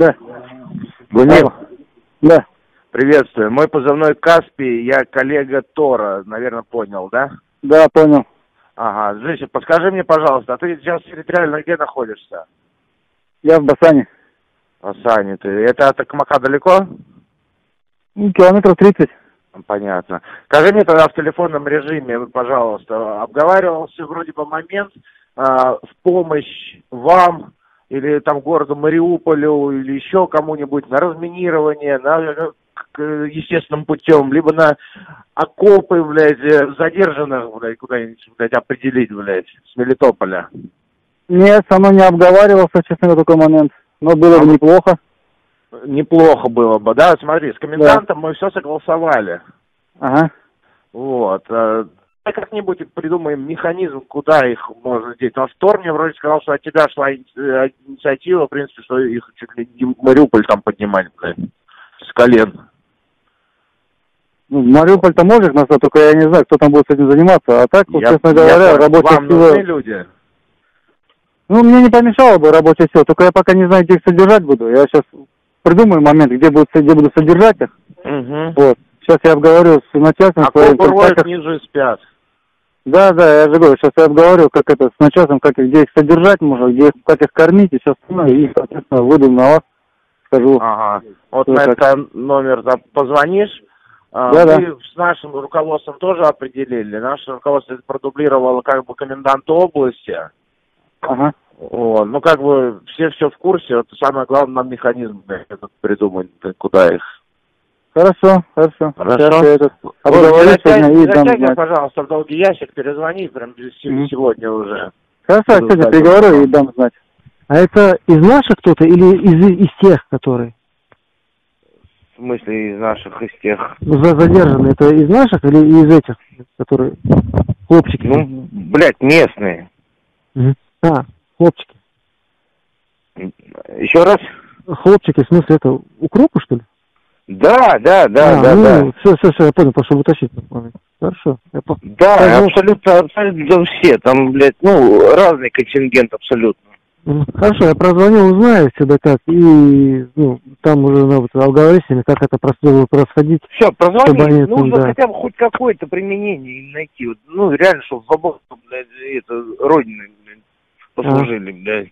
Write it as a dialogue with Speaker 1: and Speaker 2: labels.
Speaker 1: Да.
Speaker 2: Гунил,
Speaker 1: Да.
Speaker 2: приветствую. Мой позывной Каспий, я коллега Тора, наверное, понял, да?
Speaker 1: Да, понял.
Speaker 2: Ага, Жеся, подскажи мне, пожалуйста, а ты сейчас территориально где находишься?
Speaker 1: Я в Басане.
Speaker 2: В Асане ты. Это от Акмака далеко?
Speaker 1: Ну, километров 30.
Speaker 2: Понятно. Скажи мне тогда в телефонном режиме, пожалуйста, обговаривался вроде бы момент а, в помощь вам или там городу Мариуполю или еще кому-нибудь на разминирование, на э, естественным путем, либо на окопы, блядь, э, задержанных, блядь, куда-нибудь, блядь, определить, блядь, с Мелитополя.
Speaker 1: Нет, со мной не обговаривался, честно говоря, такой момент. Но было бы неплохо.
Speaker 2: Неплохо было бы, да? Смотри, с комендантом мы все согласовали.
Speaker 1: Ага.
Speaker 2: Вот. Как-нибудь придумаем механизм, куда их можно деть. Потому что Тор мне вроде сказал, что от тебя шла э, инициатива, в принципе, что их чуть ли не в Мариуполь там поднимать, блядь, с колен.
Speaker 1: Ну, Мариуполь-то может нас, только я не знаю, кто там будет с этим заниматься. А так, вот,
Speaker 2: Я-
Speaker 1: честно
Speaker 2: я
Speaker 1: говоря,
Speaker 2: понял.
Speaker 1: рабочая
Speaker 2: Вам нужны
Speaker 1: сила...
Speaker 2: люди?
Speaker 1: Ну, мне не помешало бы рабочая сила, только я пока не знаю, где их содержать буду. Я сейчас придумаю момент, где, будут, где буду содержать их.
Speaker 2: Угу.
Speaker 1: Вот. Сейчас я обговорю с начальством
Speaker 2: А
Speaker 1: своим.
Speaker 2: копы
Speaker 1: как-
Speaker 2: ниже спят.
Speaker 1: Да, да, я же говорю, сейчас я обговорю, как это с начальством, как их, где их содержать можно, где их, как их кормить, и все остальное, и, соответственно, выйду на вас, скажу.
Speaker 2: Ага. Вот на
Speaker 1: как?
Speaker 2: этот номер да, позвонишь. А,
Speaker 1: Да-да.
Speaker 2: Мы с нашим руководством тоже определили. Наше руководство продублировало как бы коменданта области.
Speaker 1: Ага.
Speaker 2: Вот. Ну, как бы все все в курсе. Вот самое главное, нам механизм этот придумать, куда их.
Speaker 1: Хорошо, хорошо.
Speaker 2: Хорошо.
Speaker 1: Сейчас я этот обговорю сегодня
Speaker 2: затягивай-
Speaker 1: и дам знать.
Speaker 2: пожалуйста, в долгий ящик, перезвони прям
Speaker 1: Мгм.
Speaker 2: сегодня уже.
Speaker 1: Хорошо, я
Speaker 2: Буду
Speaker 1: сегодня переговорю и дам знать.
Speaker 3: А это из наших кто-то или из, из тех, которые
Speaker 2: В смысле, из наших, из тех.
Speaker 3: за- задержаны? Это из наших или из этих, которые хлопчики?
Speaker 2: Ну, блядь, местные.
Speaker 3: Мгм. А, хлопчики.
Speaker 2: Еще раз?
Speaker 3: Хлопчики, в смысле, это укропы, что ли?
Speaker 2: Да, да, да,
Speaker 3: а,
Speaker 2: да,
Speaker 3: ну,
Speaker 2: да.
Speaker 3: Все, все, все, я понял, прошу уточнить. Хорошо. Я по-
Speaker 2: Да,
Speaker 3: Скажу.
Speaker 2: абсолютно, абсолютно все. Там, блядь, ну, разный контингент абсолютно.
Speaker 3: Мгм. Хорошо, я прозвоню, узнаю всегда как, и ну, там уже надо будет обговорить с ними, как это будет происходить.
Speaker 2: Все,
Speaker 3: Чтобы
Speaker 2: прозвони,
Speaker 3: они,
Speaker 2: нужно
Speaker 3: да.
Speaker 2: хотя бы хоть какое-то применение им найти. Вот, ну, реально, чтобы в обоих, блядь, это, родины, блядь, послужили, блядь.